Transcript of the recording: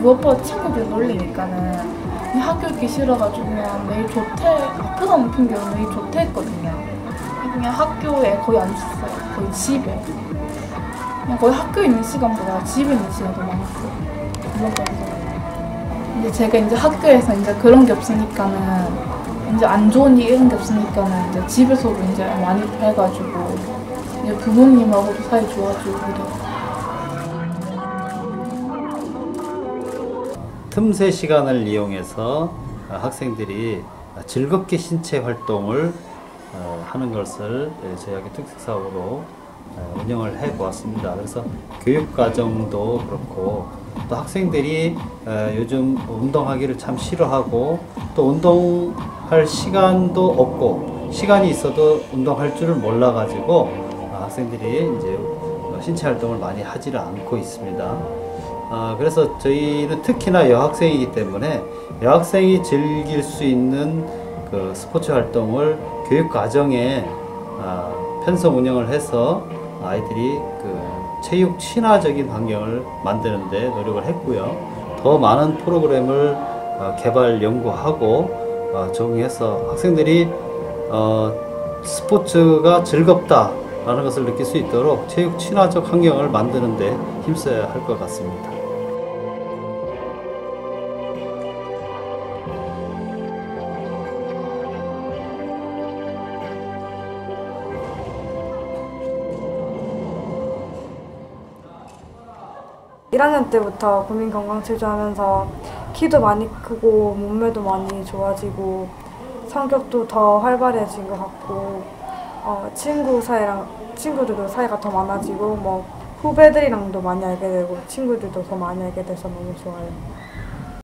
무엇보다 친구들이 놀리니까는 학교 있기 싫어가지고 그냥 매일 조퇴 아프다는 핑계로 매일 조퇴했거든요. 그냥 학교에 거의 안 있었어요. 거의 집에. 그냥 거의 학교에 있는 시간보다 집에 있는 시간이 더 많았어요 물론 거기서 이제 제가 이제 학교에서 이제 그런 게 없으니까는 이제 안 좋은 일 이런 게 없으니까는 이제 집에서도 이제 많이 해가지고 이제 부모님하고도 사이 좋아지고 그래요. 틈새 시간을 이용해서 학생들이 즐겁게 신체 활동을 어, 하는 것을 저희 학교 특색 사업으로 어, 운영을 해 보았습니다. 그래서 교육 과정도 그렇고 또 학생들이 어, 요즘 운동하기를 참 싫어하고 또 운동할 시간도 없고 시간이 있어도 운동할 줄을 몰라 가지고 학생들이 이제 신체 활동을 많이 하지를 않고 있습니다. 어, 그래서 저희는 특히나 여학생이기 때문에 여학생이 즐길 수 있는 그 스포츠 활동을 교육 과정에 어, 편성 운영을 해서 아이들이 그 체육 친화적인 환경을 만드는데 노력을 했고요. 더 많은 프로그램을 어, 개발 연구하고 어, 적용해서 학생들이 어, 스포츠가 즐겁다라는 것을 느낄 수 있도록 체육 친화적 환경을 만드는데 힘써야 할 것 같습니다. 1학년 때부터 국민 건강 체조하면서 키도 많이 크고 몸매도 많이 좋아지고 성격도 더 활발해진 것 같고 어, 친구 사이랑 친구들도 사이가 더 많아지고 뭐 후배들이랑도 많이 알게 되고 친구들도 더 많이 알게 돼서 너무 좋아요.